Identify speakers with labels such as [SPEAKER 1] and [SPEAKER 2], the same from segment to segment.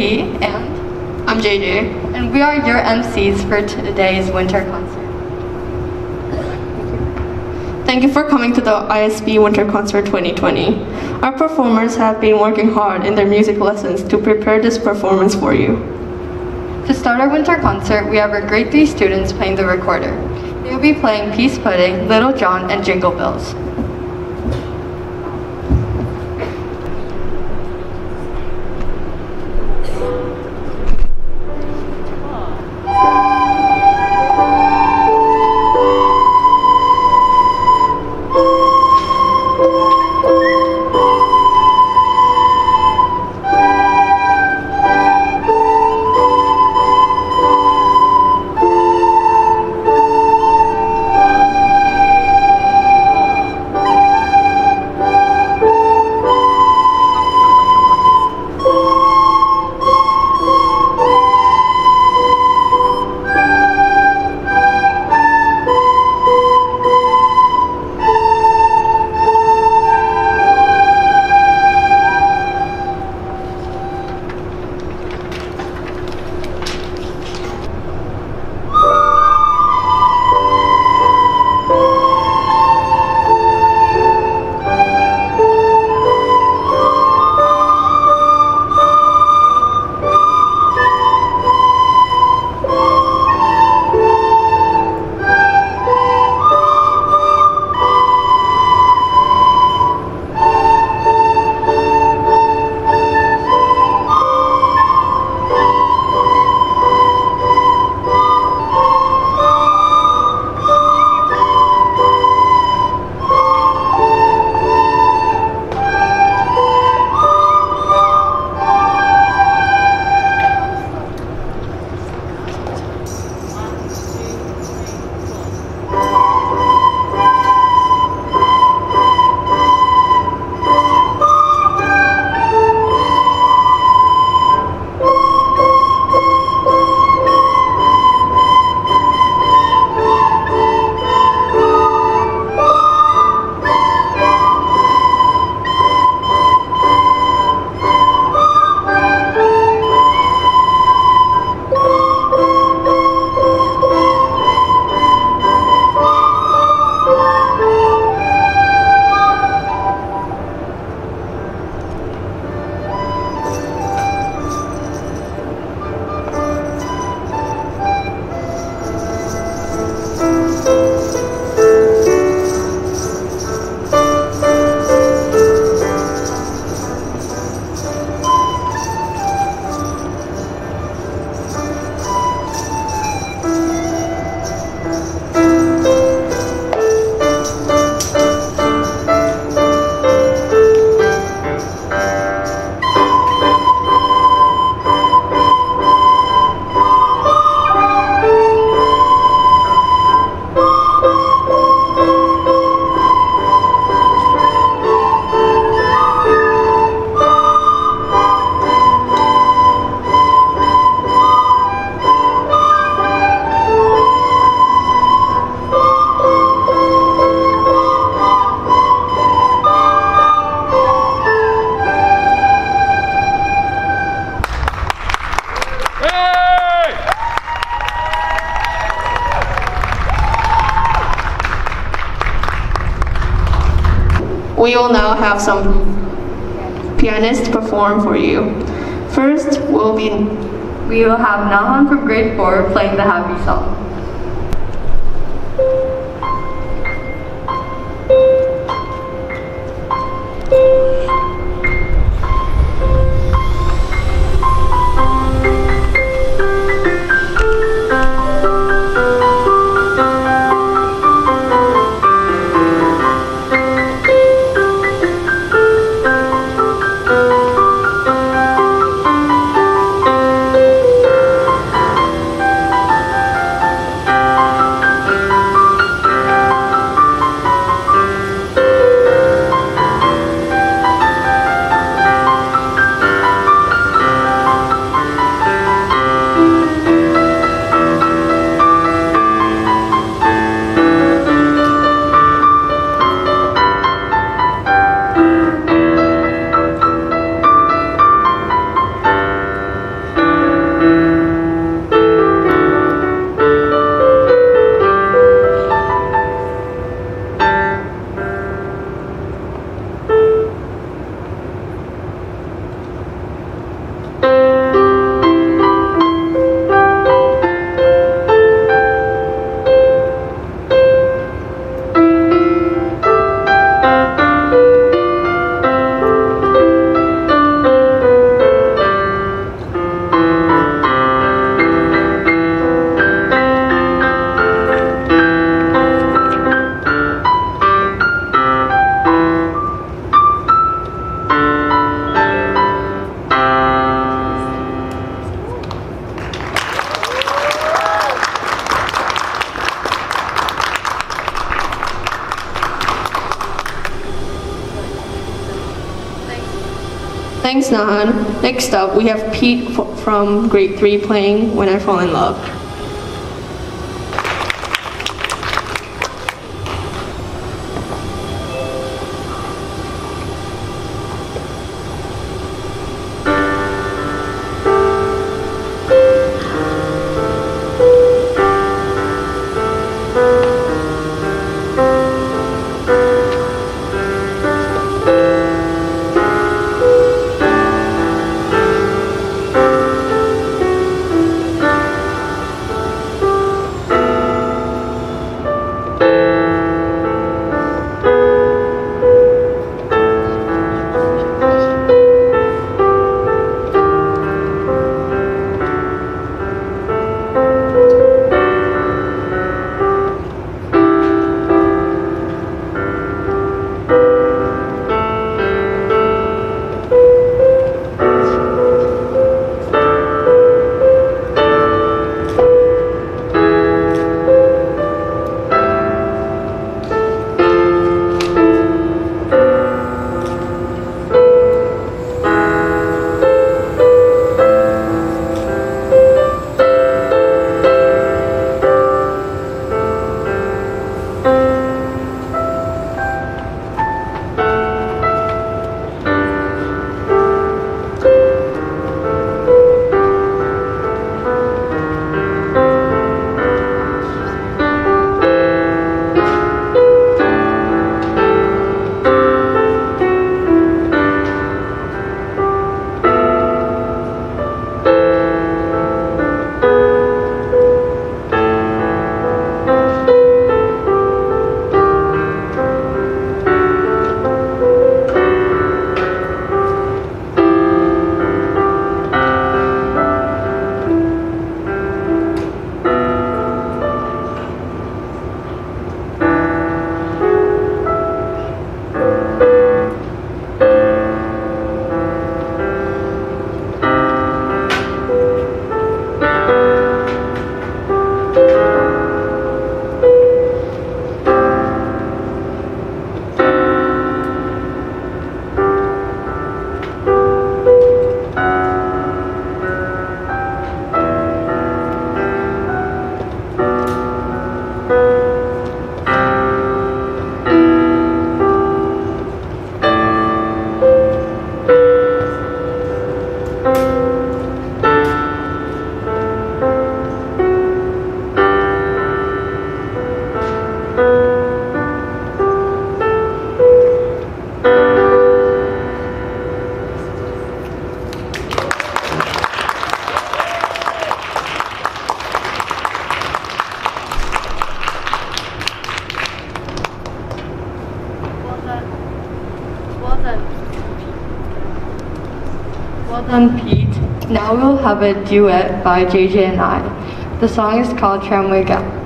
[SPEAKER 1] And
[SPEAKER 2] I'm JJ.
[SPEAKER 1] And we are your MCs for today's winter concert.
[SPEAKER 2] Thank you for coming to the ISB Winter Concert 2020. Our performers have been working hard in their music lessons to prepare this performance for you.
[SPEAKER 1] To start our winter concert, we have our grade 3 students playing the recorder. They will be playing Pease Pudding, Little John, and Jingle Bells.
[SPEAKER 2] Have some pianists perform for you. First we'll be
[SPEAKER 1] We will have Naahn from grade 4 playing the happy song.
[SPEAKER 2] Next up, we have Pete from grade 3 playing When I Fall in Love.
[SPEAKER 1] Have a duet by JJ and I. The song is called Tramway Gap.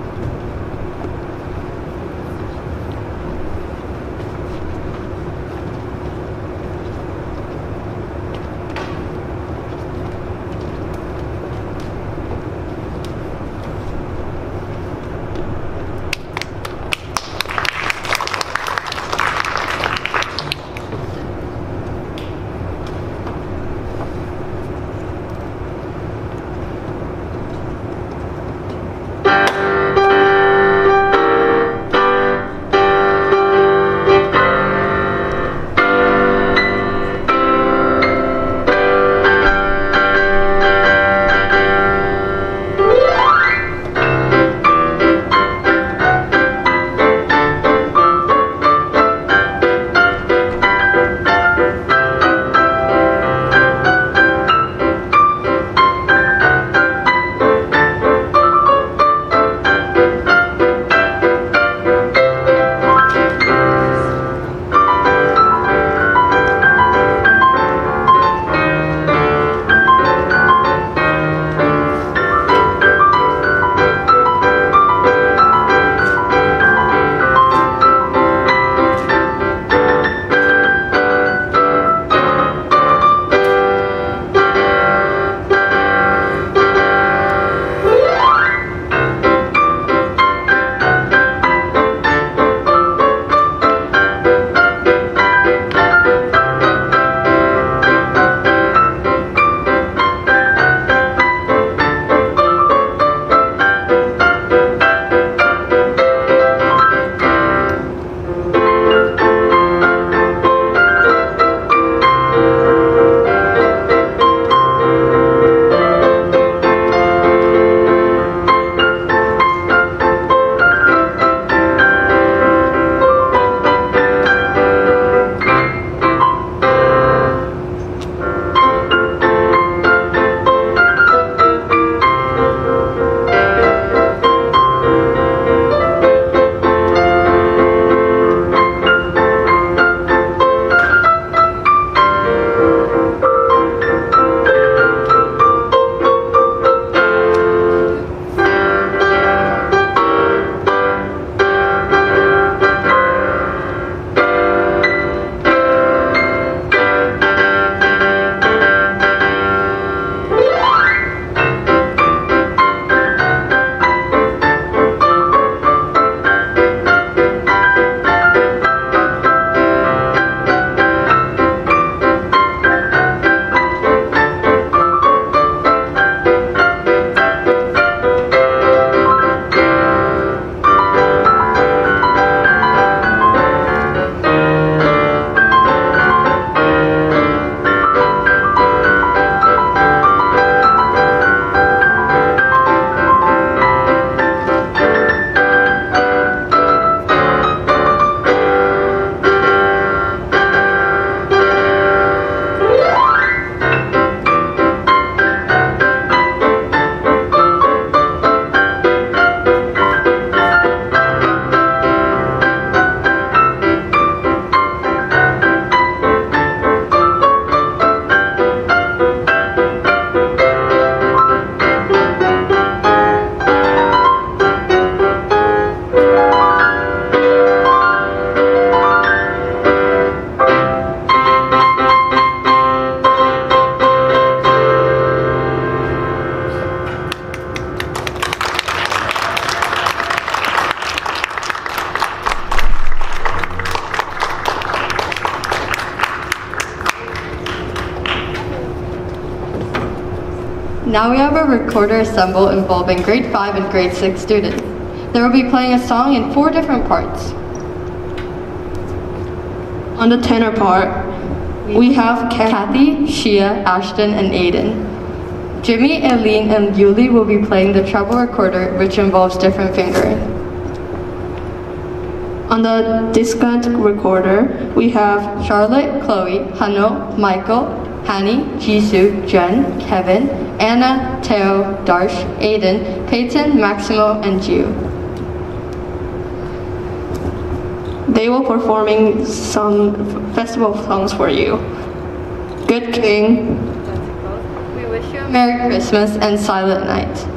[SPEAKER 1] Now we have a recorder ensemble involving grade 5 and grade 6 students. They will be playing a song in four different parts.
[SPEAKER 2] On the tenor part, we have Kathy.
[SPEAKER 1] Shia, Ashton, and Aiden. Jimmy, Eileen, and Yuli will be playing the treble recorder, which involves different fingering.
[SPEAKER 2] On the descant recorder, we have
[SPEAKER 1] Charlotte, Chloe, Hano, Michael, Hani, Jisoo, Jen, Kevin, Anna, Teo, Darsh, Aiden, Peyton, Maximo, and Ju.
[SPEAKER 2] they will performing some festival songs for you. Good King,
[SPEAKER 1] We wish you a Merry Christmas and Silent Night.